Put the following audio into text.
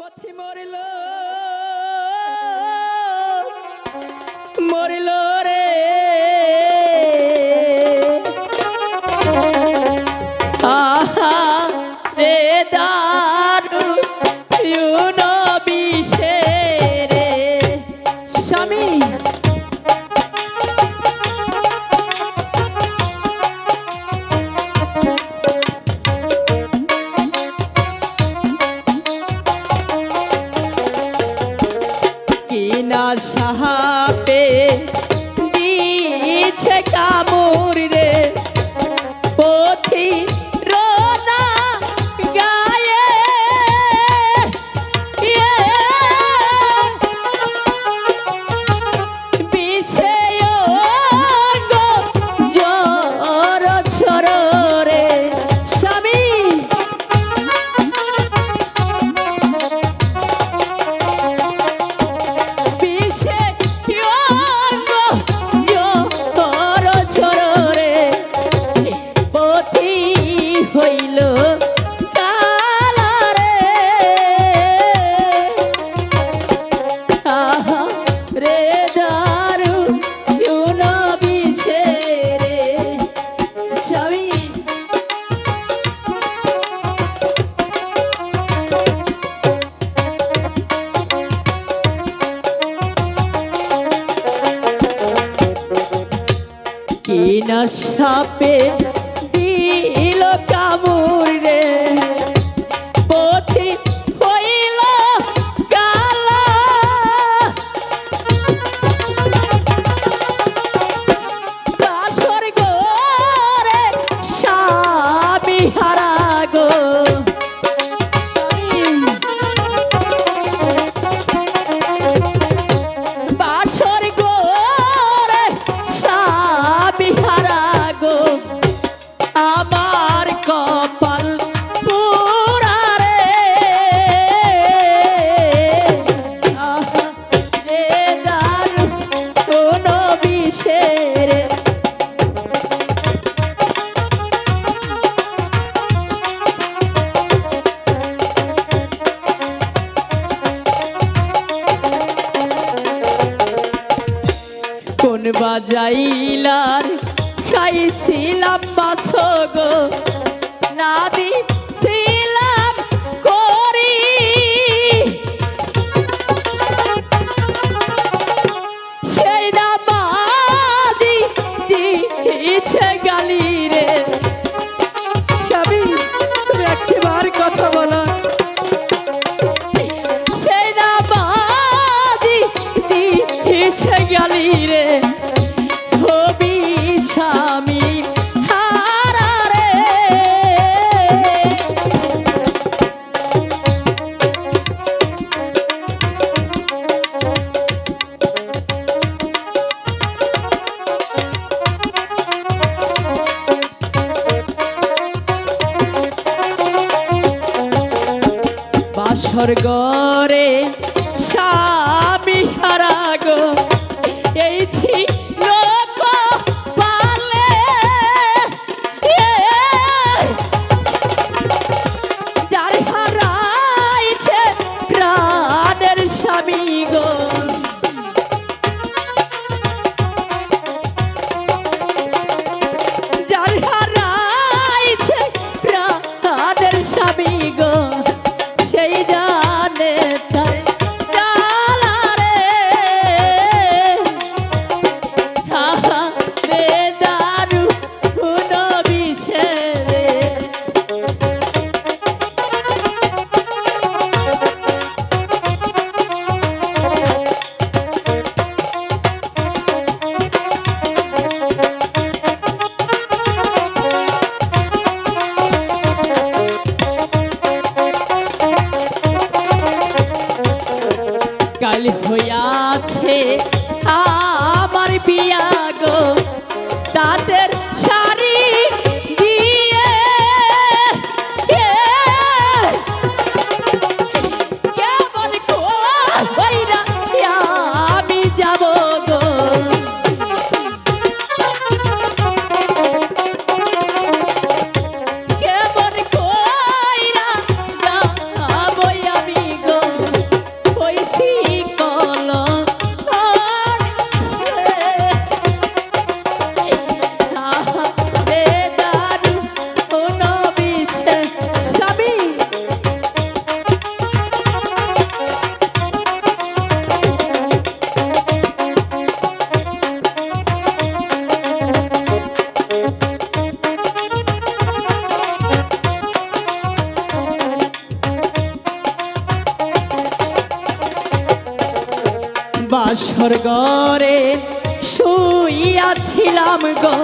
পথি মরিল। মরিল রে। সাপে দিল কামড়। রে কোন বাজাইলার খাইছিলাম মাছ গো না দিছিলাম করি। সেই দাম কাছে গেলি রে স্বামী স্বর্গ আমার পিয়া গো। বাসর গরে শুইয়াছিলাম গো।